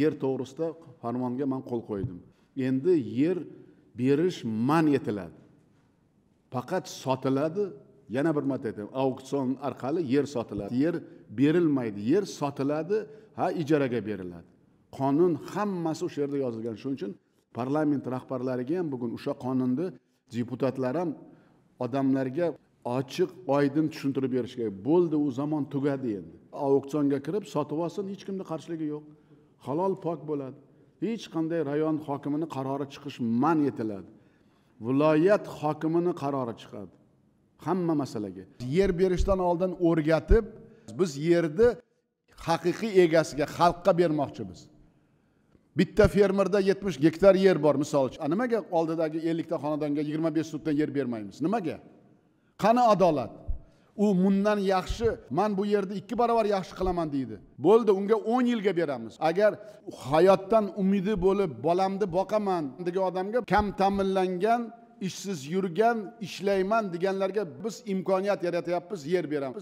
yer to'g'risida farmonga man qo'l qo'ydim. Endi yer berish man etiladi. Faqat sotiladi yana bir marta aytaman auksion orqali yer sotiladi. Yer berilmaydi. Yer sotiladi ha ijaraga beriladi. Qonun hammasi o'sha yerda yozilgan. Shuning uchun parlament rahbarlariga ham bugun o'sha qonunni deputatlar ham odamlarga ochiq oydin tushuntirib berish kerak. Bo'ldi u zamon tugadi endi. Auksionga kirib sotib olsin hech kimni qarshiligi yo'q. Halol pok bo'ladi. Hech qanday rayon hokimini qarori chiqish man etiladi. Viloyat hokimini qarori chiqadi. Hamma masalaga. Yer berishdan oldin o'rgatib biz yerni haqiqiy egasiga xalqqa bermoqchimiz. Bitta fermerda yetmish gektar yer bor misol uchun. Nimaga oldidagi ellikta xonadonga yigirma besh sutdan yer bermaymiz? Nimaga? Qani adolat? U bundan yaxshi man bu yerda ikki barobar yaxshi qilaman deydi. Bo'ldi unga o'n yilga beramiz. Agar hayotdan umidi bo'lib bolamni boqaman degan odamga kam ta'minlangan ishsiz yurgan ishlayman deganlarga biz imkoniyat yaratyapmiz yer beramiz.